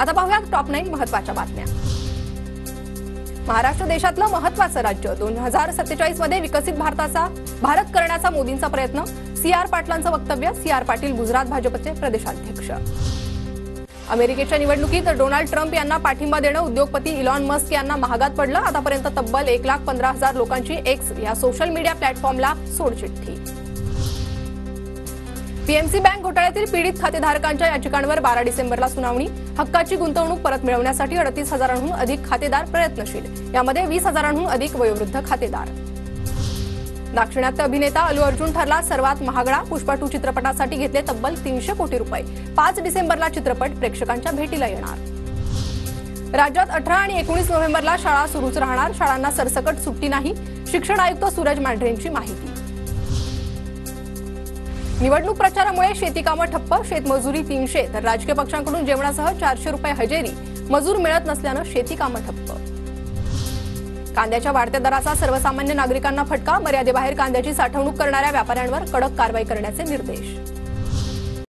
आता पाहूया top nine महत्त्वाच्या बातम्या. महाराष्ट्र देशातलं महत्वाचं राज्य दोन हजार सत्तेचाळीसमध्ये विकसित भारताचा भारत करण्याचा मोदींचा प्रयत्न. सी आर पाटलांचं वक्तव्य सी आर पाटील गुजरात भाजपचे प्रदेशाध्यक्ष. अमेरिकेच्या निवडणुकीत डोनाल्ड ट्रम्प यांना पाठिंबा देणं उद्योगपती इलॉन मस्क यांना महागात पडलं. आतापर्यंत तब्बल एक लाख पंधरा हजार लोकांची एक्स या सोशल मीडिया प्लॅटफॉर्मला सोडचिठ्ठी. पीएमसी बँक घोटाळ्यातील पीडित खातेधारकांच्या याचिकांवर बारा डिसेंबरला सुनावणी हक्काची गुंतवणूक परत मिळवण्यासाठी अडतीस हजारांहून अधिक खातेदार प्रयत्नशील यामध्ये वीस हजारांहून अधिक वयोवृद्ध खातेदार. दाक्षिणात्य अभिनेता अलू अर्जुन ठरला सर्वात महागडा पुष्पा टू चित्रपटासाठी घेतले तब्बल तीनशे कोटी रुपये. पाच डिसेंबरला चित्रपट प्रेक्षकांच्या भेटीला येणार. राज्यात अठरा आणि एकोणीस नोव्हेंबरला शाळा सुरूच राहणार. शाळांना सरसकट सुट्टी नाही. शिक्षण आयुक्त सूरज मांढरेंची माहिती. निवडणूक प्रचारामुळे शेती कामं ठप्प शेतमजुरी तीनशे. तर राजकीय पक्षांकडून जेवणासह चारशे रुपये हजेरी. मजूर मिळत नसल्यानं शेती कामं ठप्प. कांद्याच्या वाढत्या दराचा सर्वसामान्य नागरिकांना फटका मर्यादेबाहेर कांद्याची साठवणूक करणाऱ्या व्यापाऱ्यांवर कडक कारवाई करण्याचे निर्देश.